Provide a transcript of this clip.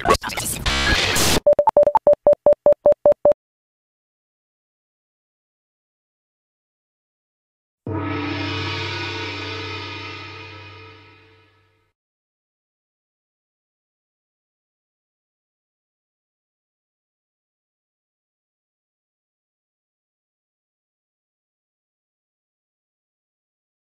すいません。